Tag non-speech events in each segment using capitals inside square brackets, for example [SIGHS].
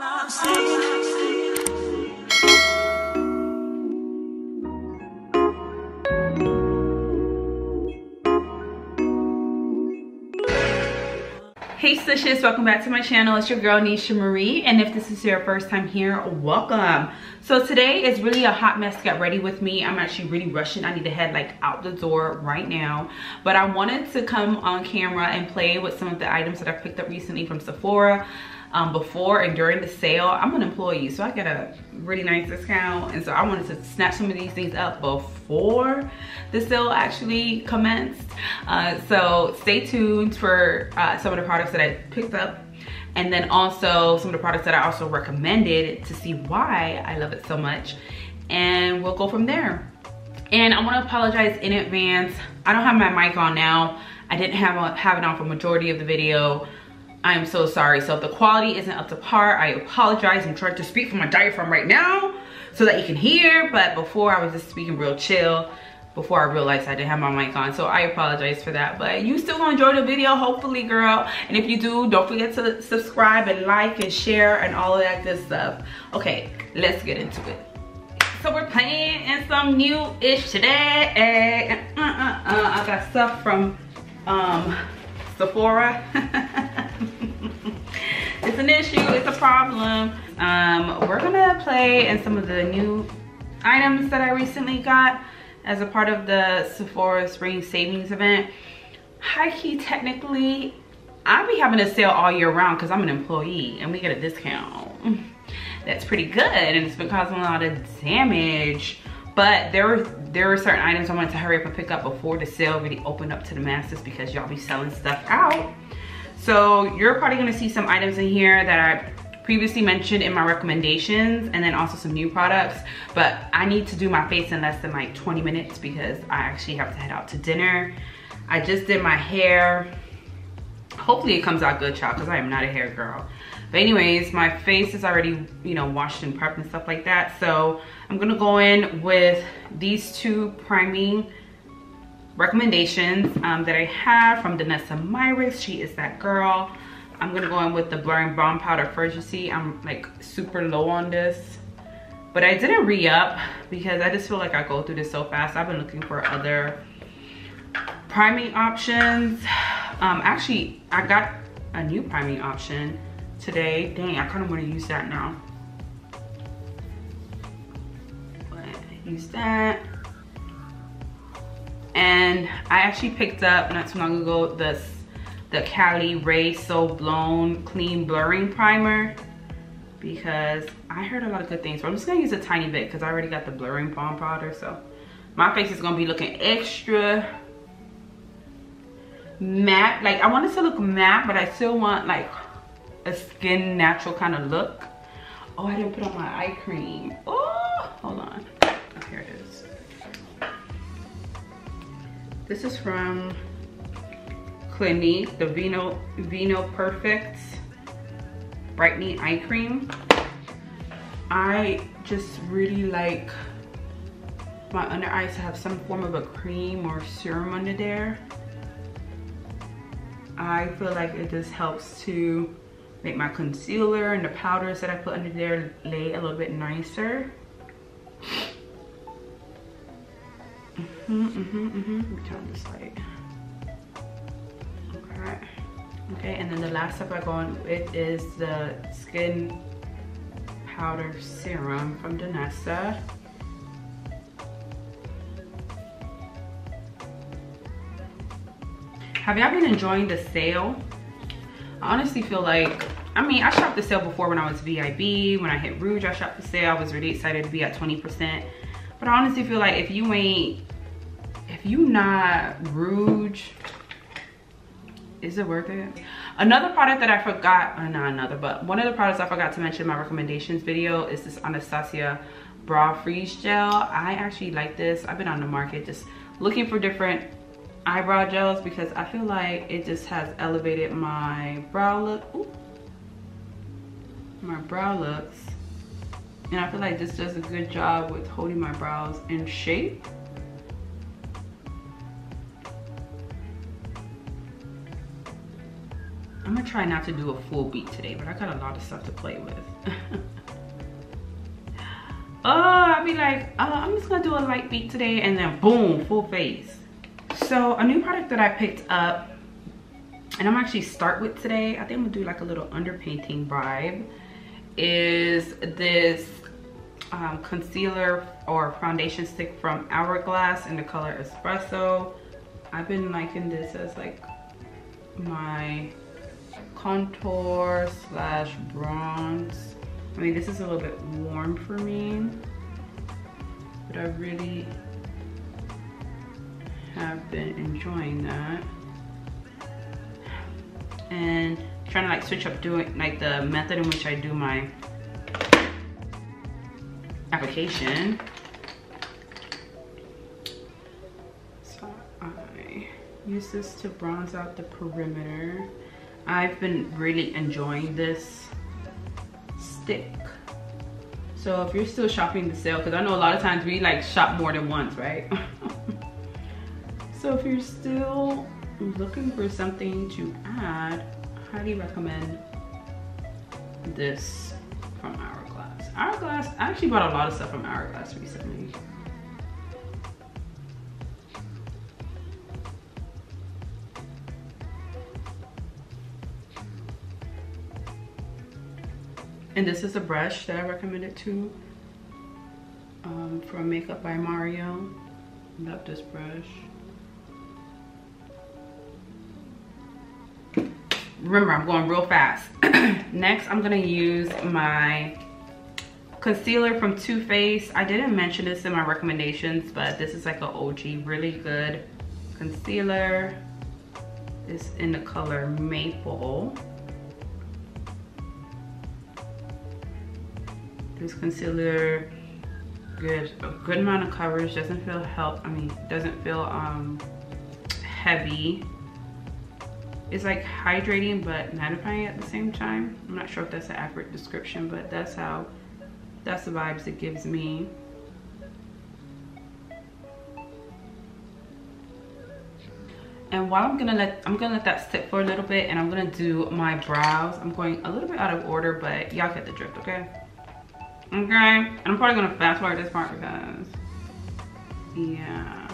Hey Stushes, welcome back to my channel. It's your girl Neisha Marie and if this is your first time here, welcome. So today is really a hot mess get ready with me. I'm actually really rushing. I need to head like out the door right now. But I wanted to come on camera and play with some of the items that I picked up recently from Sephora um, before and during the sale. I'm an employee, so I get a really nice discount. And so I wanted to snatch some of these things up before the sale actually commenced. Uh, so stay tuned for uh, some of the products that I picked up and then also some of the products that I also recommended to see why I love it so much. And we'll go from there. And I wanna apologize in advance. I don't have my mic on now. I didn't have, have it on for majority of the video. I am so sorry. So if the quality isn't up to par, I apologize. I'm trying to speak from my diaphragm right now so that you can hear. But before I was just speaking real chill before I realized I didn't have my mic on. So I apologize for that. But you still gonna enjoy the video, hopefully, girl. And if you do, don't forget to subscribe and like and share and all of that good stuff. Okay, let's get into it. So we're playing in some new-ish today. Uh, uh, uh, I got stuff from um, Sephora. [LAUGHS] it's an issue, it's a problem. Um, we're gonna play in some of the new items that I recently got as a part of the Sephora Spring Savings event. High key, technically, I be having a sale all year round because I'm an employee and we get a discount. [LAUGHS] That's pretty good and it's been causing a lot of damage. But there were, there were certain items I wanted to hurry up and pick up before the sale really opened up to the masses because y'all be selling stuff out. So you're probably gonna see some items in here that I previously mentioned in my recommendations and then also some new products. But I need to do my face in less than like 20 minutes because I actually have to head out to dinner. I just did my hair. Hopefully it comes out good, child, because I am not a hair girl. But anyways, my face is already, you know, washed and prepped and stuff like that. So I'm gonna go in with these two priming recommendations um, that I have from Danessa Myricks. She is that girl. I'm gonna go in with the Blurring Balm Powder first. You see, I'm like super low on this. But I didn't re-up because I just feel like I go through this so fast. I've been looking for other priming options. Um, actually, I got a new priming option today. Dang, I kind of want to use that now. But use that. And I actually picked up not too long ago the, the Caliray So Blown Clean Blurring Primer because I heard a lot of good things. So I'm just gonna use a tiny bit because I already got the blurring balm powder. So my face is gonna be looking extra matte. Like I want it to look matte, but I still want like a skin natural kind of look. Oh, I didn't put on my eye cream. Oh, hold on. This is from Clinique, the Vino, Vino Perfect Brightening Eye Cream. I just really like my under eyes to have some form of a cream or serum under there. I feel like it just helps to make my concealer and the powders that I put under there lay a little bit nicer. Mm-hmm, mm-hmm, mm-hmm. Turn this light. Okay. Okay, and then the last step I go on with is the Skin Powder Serum from Danessa. Have y'all been enjoying the sale? I honestly feel like, I mean, I shopped the sale before when I was VIB. When I hit Rouge, I shopped the sale. I was really excited to be at 20%. But I honestly feel like if you ain't, you not Rouge, is it worth it? Another product that I forgot, uh, not another, but one of the products I forgot to mention in my recommendations video is this Anastasia Brow Freeze Gel. I actually like this. I've been on the market just looking for different eyebrow gels because I feel like it just has elevated my brow look. Ooh. My brow looks. And I feel like this does a good job with holding my brows in shape. Try not to do a full beat today, but I got a lot of stuff to play with. oh, [LAUGHS] I'd be like, oh, I'm just gonna do a light beat today and then boom, full face. So a new product that I picked up and I'm actually start with today, I think I'm gonna do like a little underpainting vibe, is this um, concealer or foundation stick from Hourglass in the color Espresso. I've been liking this as like my contour slash bronze. I mean, this is a little bit warm for me, but I really have been enjoying that. And trying to like switch up doing like the method in which I do my application. So I use this to bronze out the perimeter. I've been really enjoying this stick. So if you're still shopping the sale, because I know a lot of times we like shop more than once, right? [LAUGHS] so if you're still looking for something to add, highly recommend this from Hourglass. Hourglass, I actually bought a lot of stuff from Hourglass recently. And this is a brush that I recommended too um, from Makeup by Mario. Love this brush. Remember, I'm going real fast. [CLEARS THROAT] Next, I'm gonna use my concealer from Too Faced. I didn't mention this in my recommendations, but this is like an OG, really good concealer. It's in the color Maple. This concealer gives a good amount of coverage, doesn't feel help, I mean, doesn't feel um, heavy. It's like hydrating but mattifying at the same time. I'm not sure if that's an accurate description, but that's how, that's the vibes it gives me. And while I'm gonna let, I'm gonna let that sit for a little bit and I'm gonna do my brows. I'm going a little bit out of order, but y'all get the drift, okay? Okay, and I'm probably gonna fast forward this part because, yeah.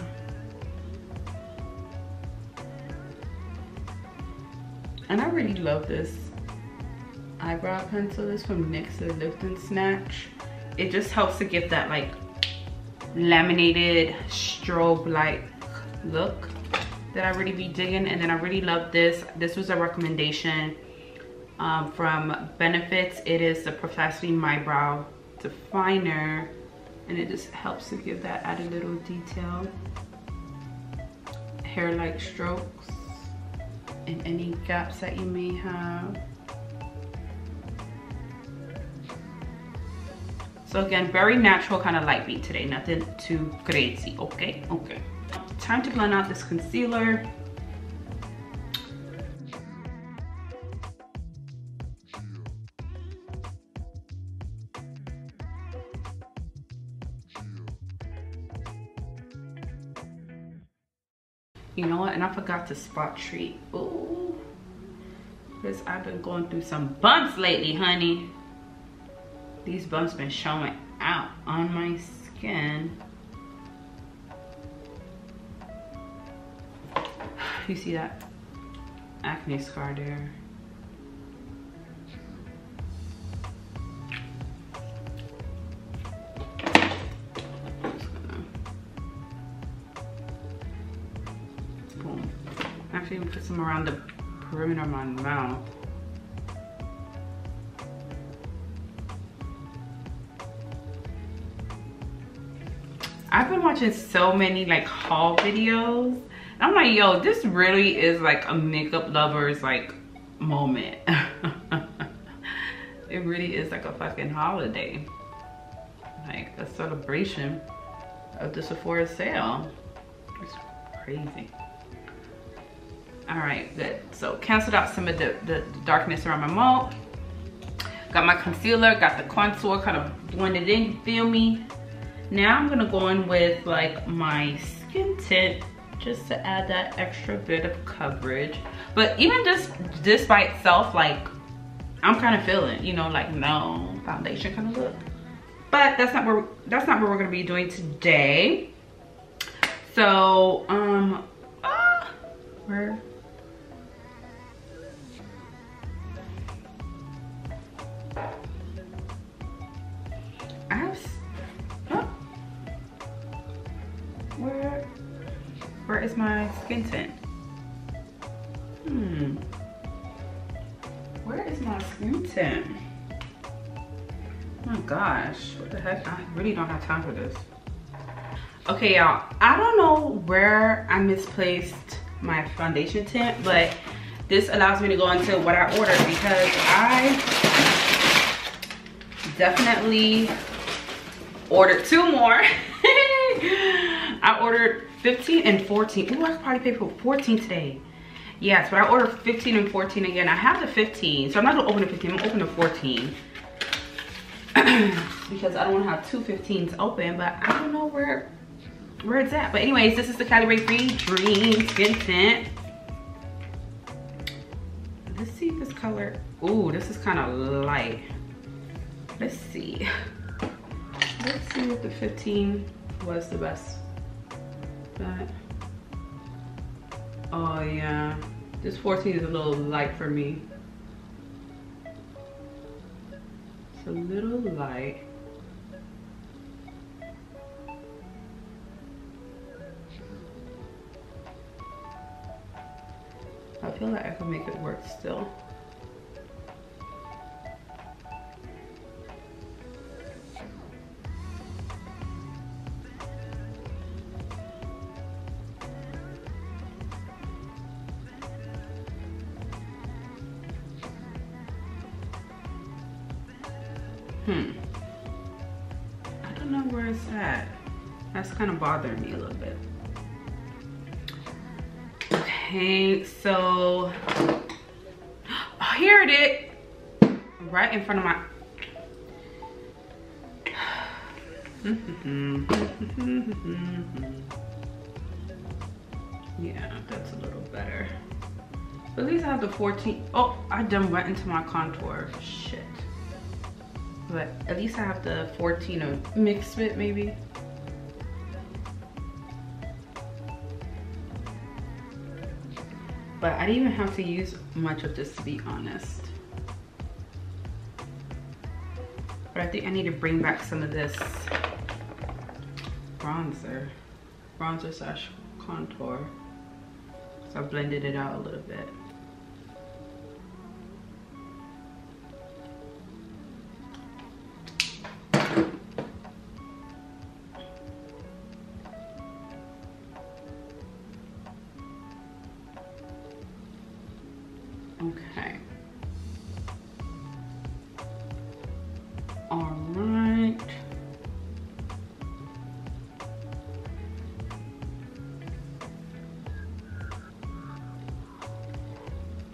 And I really love this eyebrow pencil. This from NYX Lift and Snatch. It just helps to give that like laminated strobe-like look that I really be digging. And then I really love this. This was a recommendation um, from Benefits. It is the Professionally My Brow definer and it just helps to give that added little detail. Hair-like strokes and any gaps that you may have. So again very natural kind of light beat today nothing too crazy okay? Okay. Time to blend out this concealer You know what? And I forgot to spot treat. Ooh. Because I've been going through some bumps lately, honey. These bumps been showing out on my skin. [SIGHS] You see that acne scar there? Put some around the perimeter of my mouth. I've been watching so many like haul videos. I'm like, yo, this really is like a makeup lover's like moment. [LAUGHS] it really is like a fucking holiday. Like a celebration of the Sephora sale. It's crazy. All right, good. So canceled out some of the, the, the darkness around my mouth. Got my concealer, got the contour kind of blended in, feel me? Now I'm gonna go in with like my skin tint just to add that extra bit of coverage. But even just this by itself, like I'm kind of feeling, you know, like no foundation kind of look. But that's not what that's not what we're gonna be doing today. So, um, ah, where? Is my skin tint? Hmm. Where is my skin tint? Oh my gosh, what the heck? I really don't have time for this. Okay, y'all, I don't know where I misplaced my foundation tint, but this allows me to go into what I ordered because I definitely ordered two more. [LAUGHS] I ordered 15 and 14. Ooh, I could probably pay for 14 today. Yes, but I ordered 15 and 14 again. I have the 15, so I'm not gonna open the 15, I'm gonna open the 14. [CLEARS THROAT] because I don't wanna have two 15s open, but I don't know where where it's at. But anyways, this is the Caliray Free Dream Skin Tint. Let's see if this color, ooh, this is kind of light. Let's see. [LAUGHS] Let's see if the 15 was the best. But, oh yeah, this 14 is a little light for me. It's a little light. I feel like I can make it work still. In front of my. [LAUGHS] yeah, that's a little better. At least I have the 14. Oh, I done went into my contour. Shit. But at least I have the 14 of mix fit maybe. But I didn't even have to use much of this to be honest. But I think I need to bring back some of this bronzer. Bronzer slash contour. So I blended it out a little bit.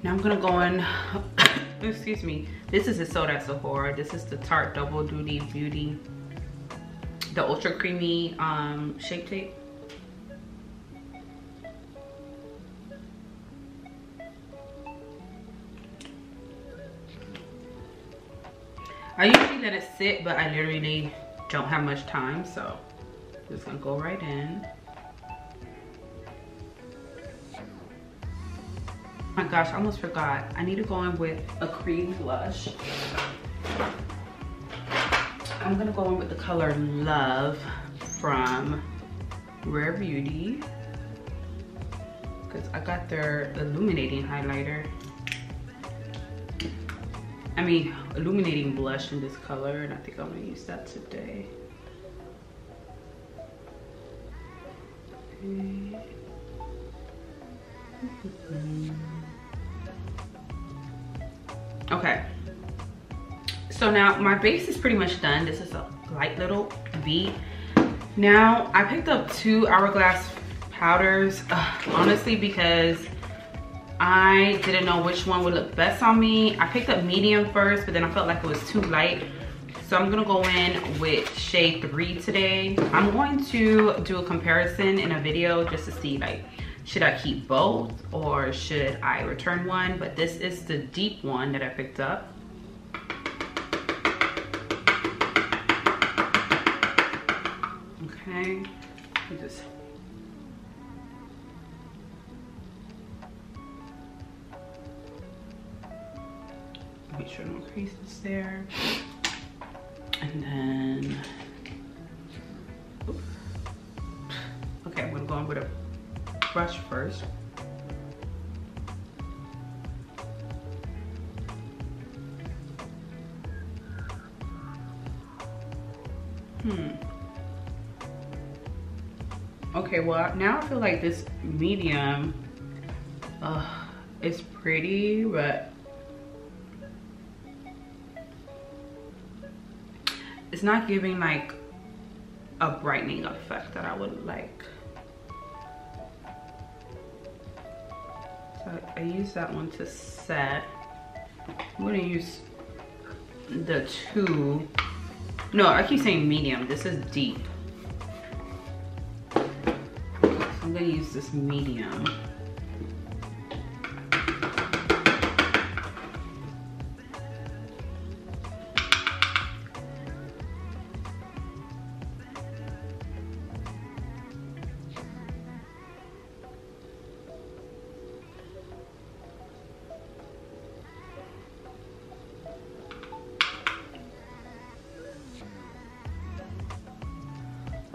Now I'm gonna go in, [COUGHS] excuse me. This is a soda Sephora. This is the Tarte Double Duty Beauty, the Ultra Creamy um, Shape Tape. I usually let it sit, but I literally don't have much time, so I'm just gonna go right in. Gosh, I almost forgot. I need to go in with a cream blush. I'm gonna go in with the color Love from Rare Beauty. Because I got their illuminating highlighter. I mean, illuminating blush in this color, and I think I'm gonna use that today. Okay. [LAUGHS] So now my base is pretty much done. This is a light little beat. Now I picked up two Hourglass powders, uh, honestly, because I didn't know which one would look best on me. I picked up medium first, but then I felt like it was too light. So I'm gonna go in with shade three today. I'm going to do a comparison in a video just to see like, should I keep both or should I return one? But this is the deep one that I picked up. Okay, just make sure no creases there. And then, okay, I'm gonna go in with a brush first. Hmm. Okay, well, now I feel like this medium uh, is pretty, but it's not giving like a brightening effect that I would like. I use that one to set. I'm gonna use the two. No, I keep saying medium. This is deep. So I'm gonna use this medium.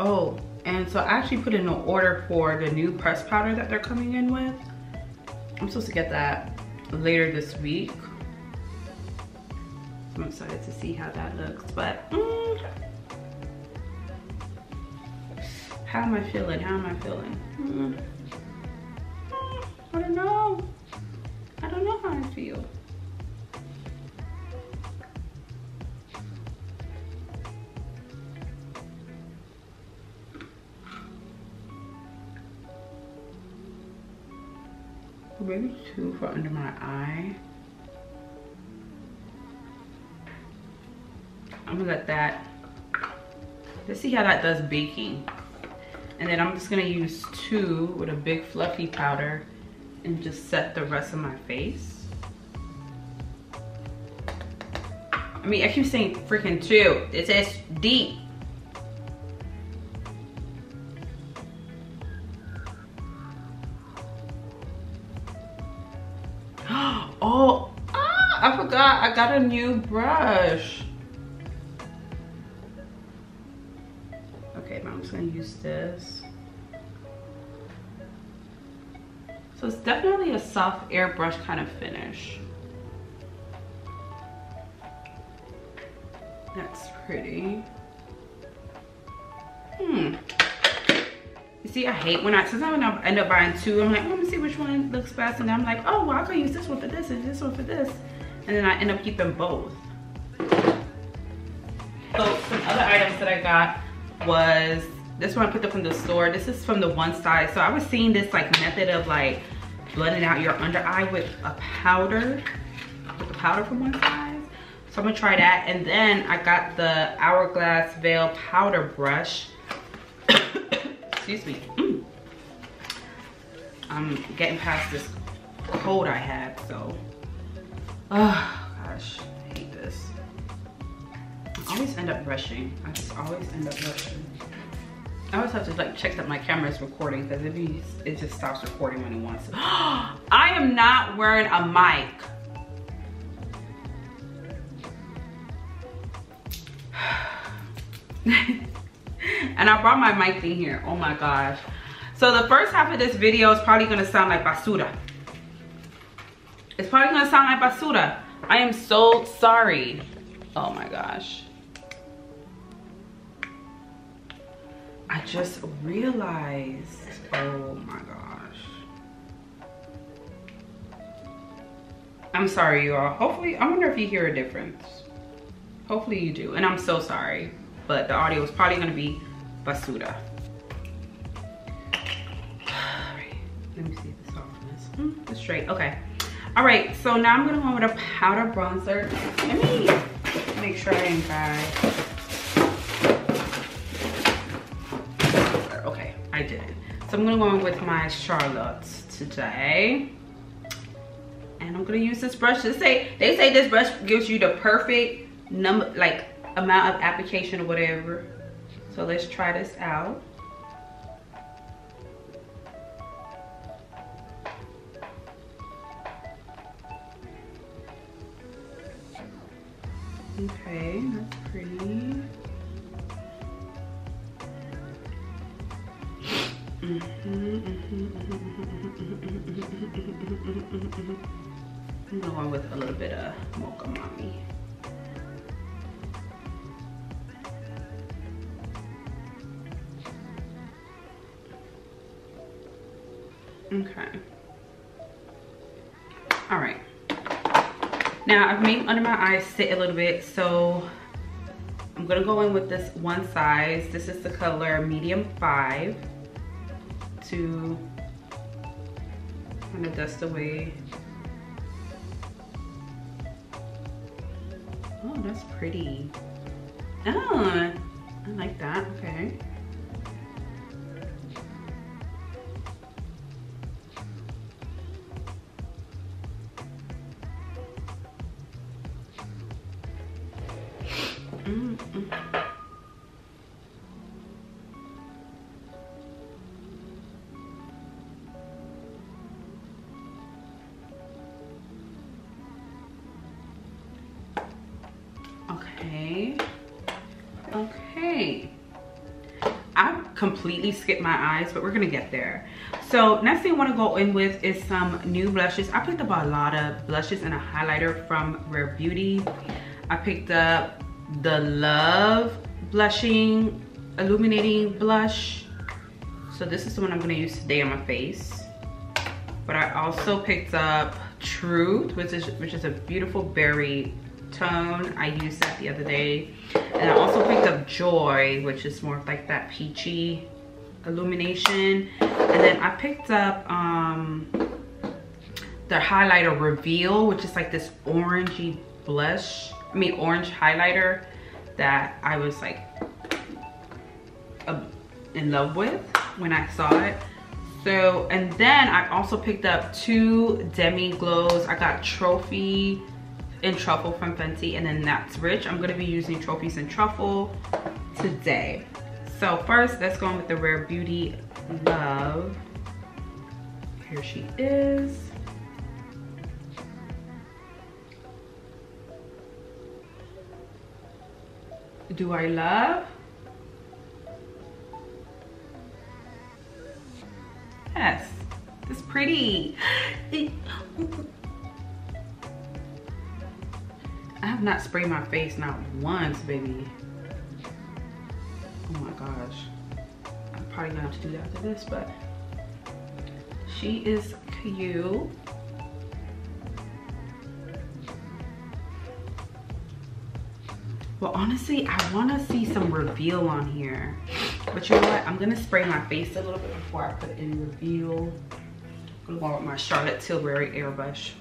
Oh, and so I actually put in an order for the new press powder that they're coming in with. I'm supposed to get that later this week. I'm excited to see how that looks, but mm, how am I feeling? How am I feeling? Mm, maybe two for under my eye. I'm gonna let that, let's see how that does baking. And then I'm just gonna use two with a big fluffy powder and just set the rest of my face. I mean, I keep saying freaking two. It says deep. Got a new brush. Okay, now I'm just gonna use this. So it's definitely a soft airbrush kind of finish. That's pretty. Hmm. You see, I hate when I, when I end up buying two, I'm like, let me see which one looks best. And I'm like, oh, well, I could use this one for this and this one for this. And then I end up keeping both. So some other items that I got was, this one I picked up from the store. This is from the One Size. So I was seeing this like method of like blending out your under eye with a powder, with the powder from One Size. So I'm gonna try that. And then I got the Hourglass Veil Powder Brush [COUGHS] excuse me. Mm. I'm getting past this cold I had, so. Oh gosh, I hate this. I always end up rushing. I just always end up brushing. I always have to like check that my camera is recording because it, it just stops recording when it wants to. [GASPS] I am not wearing a mic. [SIGHS] and I brought my mic thing here. Oh my gosh. So the first half of this video is probably gonna sound like basura. It's probably gonna sound like basura. I am so sorry. Oh my gosh. I just realized, oh my gosh. I'm sorry you all. Hopefully, I wonder if you hear a difference. Hopefully you do, and I'm so sorry. But the audio is probably gonna be basura. [SIGHS] Let me see if the softness. Mm, it's straight, okay. All right, so now I'm gonna go with a powder bronzer. Let me make sure I ain't buy. Okay, I didn't. So I'm gonna go in with my Charlotte's today. And I'm gonna use this brush. They say, they say this brush gives you the perfect number, like amount of application or whatever. So let's try this out. Okay, that's pretty. I'm going with a little bit of Mocha Mami. Okay. Now I've made under my eyes sit a little bit, so I'm gonna go in with this one size. This is the color medium five to kind of dust away. Oh, that's pretty. Oh, I like that, okay. Skipped my eyes, but we're gonna get there. So next thing I wanna go in with is some new blushes. I picked up a lot of blushes and a highlighter from Rare Beauty. I picked up the Love Blushing Illuminating Blush. So this is the one I'm gonna use today on my face. But I also picked up Truth, which is, which is a beautiful berry tone. I used that the other day. And I also picked up Joy, which is more like that peachy illumination. And then I picked up um, the highlighter Reveal, which is like this orangey blush. I mean, orange highlighter that I was like uh, in love with when I saw it. So, and then I also picked up two Demi Glows. I got Trophy and Truffle from Fenty, and then That's Rich. I'm gonna be using Trophies and Truffle today. So first, let's go in with the Rare Beauty Love. Here she is. Do I love? Yes, it's pretty. [GASPS] I have not sprayed my face not once, baby. Oh my gosh. I'm probably gonna have to do that after this, but she is cute. Well, honestly, I wanna see some reveal on here. But you know what? I'm gonna spray my face a little bit before I put in reveal. I'm gonna go with my Charlotte Tilbury airbrush.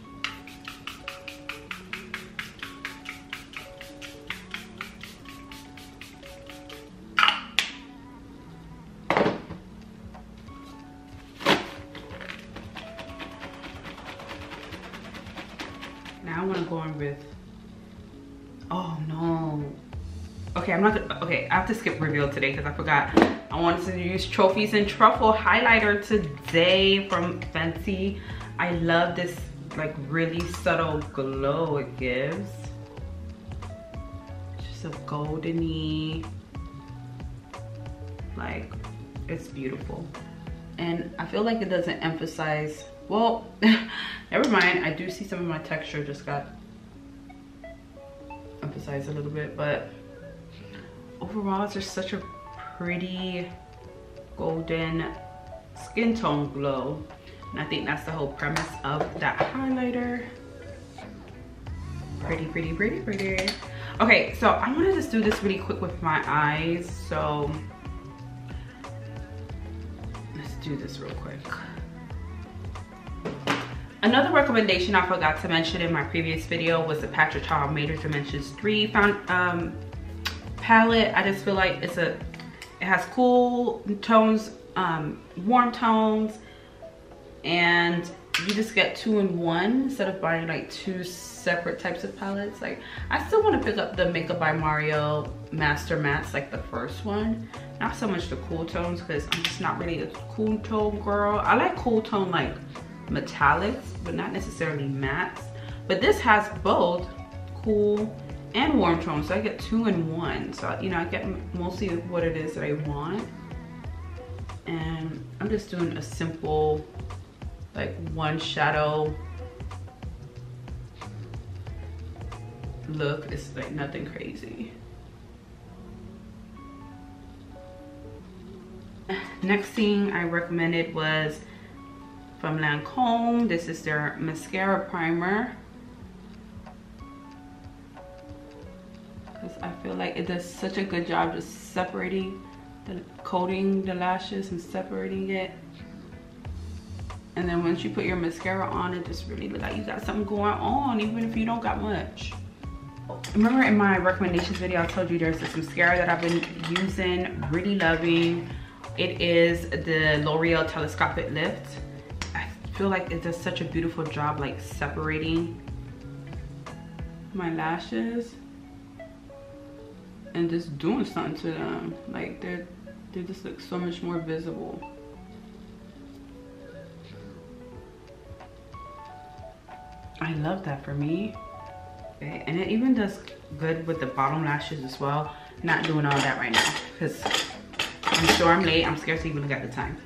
Okay, I'm not gonna, okay, I have to skip reveal today because I forgot. I wanted to use Trophies and Truffle highlighter today from Fenty. I love this like really subtle glow it gives. Just a goldeny, like it's beautiful. And I feel like it doesn't emphasize, well, [LAUGHS] never mind. I do see some of my texture just got emphasized a little bit, but overall it's just such a pretty golden skin tone glow. And I think that's the whole premise of that highlighter. Pretty, pretty, pretty, pretty. Okay, so I wanna just do this really quick with my eyes. So let's do this real quick. Another recommendation I forgot to mention in my previous video was the Patrick Ta Major Dimensions 3 found, um, palette. I just feel like it's a, it has cool tones, um, warm tones, and you just get two in one instead of buying like two separate types of palettes. Like I still want to pick up the Makeup by Mario Master Mattes, like the first one. Not so much the cool tones because I'm just not really a cool tone girl. I like cool tone like metallics, but not necessarily mattes. But this has both cool and warm tones, so I get two in one. So, you know, I get mostly what it is that I want. And I'm just doing a simple, like one shadow look. It's like nothing crazy. [SIGHS] Next thing I recommended was from Lancome. This is their mascara primer. Because I feel like it does such a good job just separating, the coating the lashes and separating it. And then once you put your mascara on, it just really look like you got something going on, even if you don't got much. Remember in my recommendations video, I told you there's this mascara that I've been using, really loving. It is the L'Oreal Telescopic Lift I feel like it does such a beautiful job like separating my lashes and just doing something to them. Like they're they just look so much more visible. I love that for me. Okay. And it even does good with the bottom lashes as well. Not doing all that right now because I'm sure I'm late. I'm scared to even look at the time.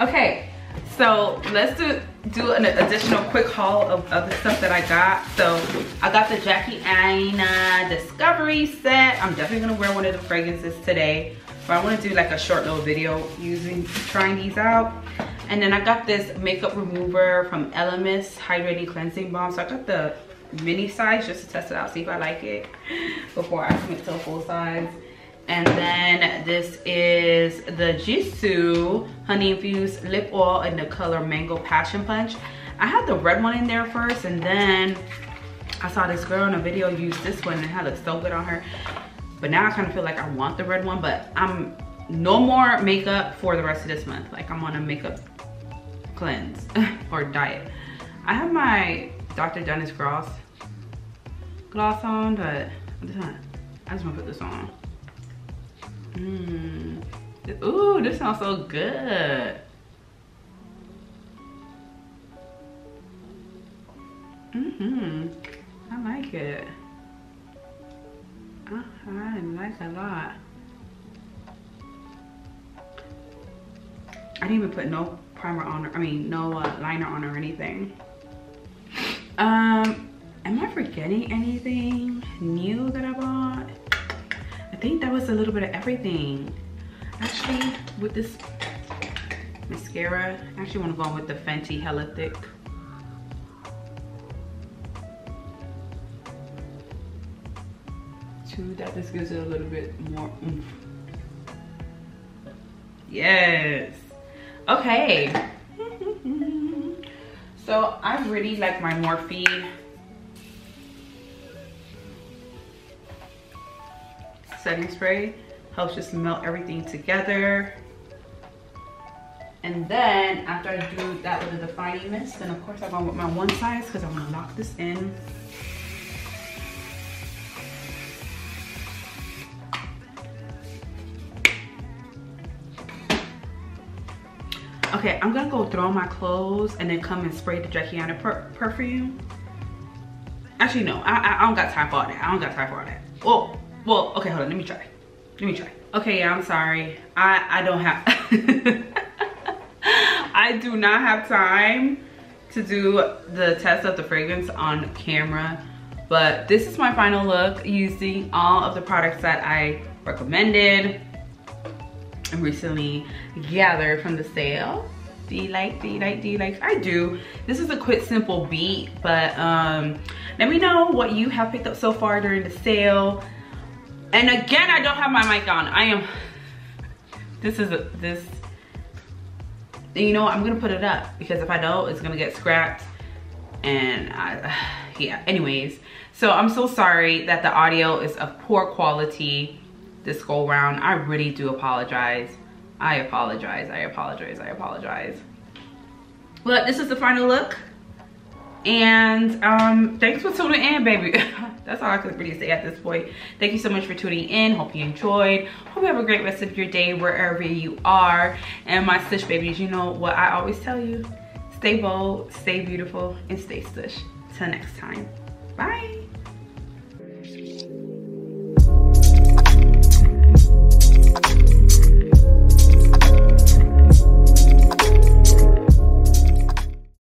Okay, so let's do, do an additional quick haul of, the stuff that I got. So I got the Jackie Aina Discovery set. I'm definitely gonna wear one of the fragrances today. But I wanna do like a short little video using, trying these out. And then I got this makeup remover from Elemis Hydrating Cleansing Balm. So I got the mini size just to test it out, see if I like it [LAUGHS] before I commit to a full size. And then this is the Gisou Honey Infused Lip Oil in the color Mango Passion Punch. I had the red one in there first and then I saw this girl in a video use this one and it looked so good on her. But now I kind of feel like I want the red one, but I'm no more makeup for the rest of this month. Like I'm on a makeup cleanse [LAUGHS] or diet. I have my Dr. Dennis Gross gloss on, but I just want to put this on. Mmm. Ooh, this sounds so good. Mm-hmm. I like it. I, I like a lot. I didn't even put no primer on, I mean, no uh, liner on or anything. Um, am I forgetting anything new that I bought? Think that was a little bit of everything. Actually, with this mascara, I actually want to go on with the Fenty Hella Thicc. Too, that just gives it a little bit more oomph. Yes. Okay. [LAUGHS] so I really like my Morphe setting spray. Helps just melt everything together. And then after I do that with the defining mist, then of course I go with my one size because I want to lock this in. Okay, I'm gonna go throw my clothes and then come and spray the Jackie Aina per perfume. Actually, no, I, I, don't got time for all that. I don't got time for all that. Oh, well, okay, hold on, let me try. Let me try. Okay, yeah, I'm sorry. I, I don't have, [LAUGHS] I do not have time to do the test of the fragrance on camera. But this is my final look using all of the products that I recommended and recently gathered from the sale. Do you like, do you like, do you like? I do. This is a quick, simple beat, but um, let me know what you have picked up so far during the sale. And again, I don't have my mic on. I am, this is, a, this, you know what, I'm gonna put it up because if I don't, it's gonna get scrapped and I, [SIGHS] yeah, anyways. So I'm so sorry that the audio is of poor quality this go round. I really do apologize. I apologize, I apologize, I apologize. But this is the final look. And um, thanks for tuning in, baby. [LAUGHS] That's all I could really say at this point. Thank you so much for tuning in. Hope you enjoyed. Hope you have a great rest of your day wherever you are. And my Stush babies, you know what I always tell you. Stay bold, stay beautiful, and stay Stush. Till next time. Bye.